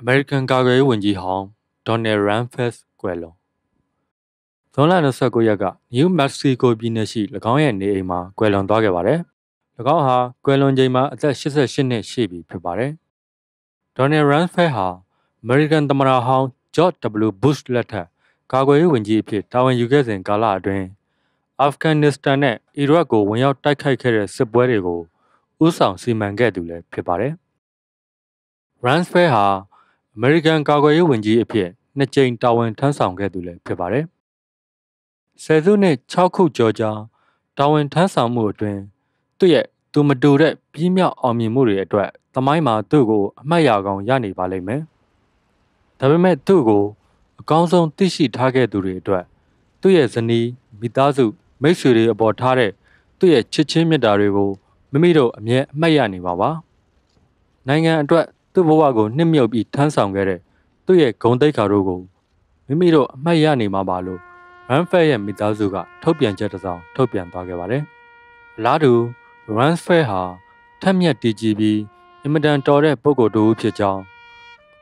အမေရိကန်ကာကွယ်ရေးဝန်ကြီးဟောင်းဒေါ်နယ်ရန်ဖက်စ်ကွယ်လွန်ဇွန်လ29ရက်ကနယူးမက္ကဆီကိုပြည်နယ်ရှိ၎င်းရဲ့နေအိမ်မှာကွယ်လွန်သွားခဲ့ပါတယ်။၎င်းဟာကွယ်လွန်ချိန်မှာအသက်88နှစ်ရှိပြီဖြစ်ပါတယ်။ဒေါ်နယ်ရန်ဖက်ဟာအမေရိကန်သမ္မတဟောင်းဂျော့ W. ဘုရှ်လက်ထက်ကာကွယ်ရေးဝန်ကြီးအဖြစ်တာဝန်ယူခဲ့စဉ်ကာလအတွင်းအာဖဂန်နစ္စတန်နဲ့အီရတ်ကိုဝင်ရောက်တိုက်ခိုက်ခဲ့တဲ့စစ်ပွဲတွေကိုဥဆောင်စီမံခဲ့သူလည်းဖြစ်ပါတယ်။ Rumsfeld ဟာ အမေရိကန်ကာကွယ်ရေးဝန်ကြီးအဖြစ်နှစ်ကြိမ်တာဝန်ထမ်းဆောင်ခဲ့သူလည်းဖြစ်ပါတယ်။ဆယ်စုနှစ်6ခုကျော်ကြာတာဝန်ထမ်းဆောင်မှုအတွင်းသူ့ရဲ့သူမတူတဲ့ပြီးမြောက်အောင်မြင်မှုတွေအတွက်သမိုင်းမှာသူ့ကိုအမှတ်ရကောင်ရနေပါလိမ့်မယ်။ဒါပေမဲ့သူ့ကိုအကောင်းဆုံးသိရှိထားခဲ့သူတွေအတွက်သူ့ရဲ့ဇနီးမိသားစုမိတ်ဆွေတွေအပေါ်ထားတဲ့သူ့ရဲ့ချစ်ချင်းမေတ္တာတွေကိုမိမိတို့အမြဲအမှတ်ရနေပါပါ။နိုင်ငံအတွက် သူ့ဘဝကိုနှစ်မြုပ်ပြီးထမ်းဆောင်ခဲ့တဲ့သူ့ရဲ့ဂုဏ်သိက္ခာတို့ကိုမိမိတို့အမှတ်ရနေမှာပါလို့ရန်ဖက်ရဲ့မိသားစုကထုတ်ပြန်ချက်တစ်စောင်ထုတ်ပြန်သွားခဲ့ပါတယ်။အလားတူရန်ဖက်ဟာထက်မြက်တည်ကြည်ပြီးအင်မတန်တော်တဲ့ပုဂ္ဂိုလ်တူဖြစ်ကြောင်း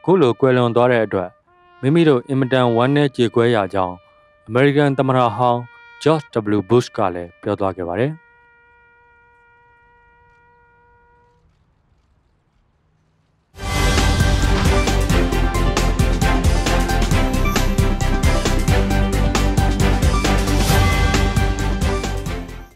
ခုလိုကွယ်လွန်သွားတဲ့အတွက်မိမိတို့အင်မတန်ဝမ်းနည်းကြေကွဲရကြောင်းအမေရိကန်သမ္မတဟောင်း George W. Bush ကလည်းပြောသွားခဲ့ပါတယ်။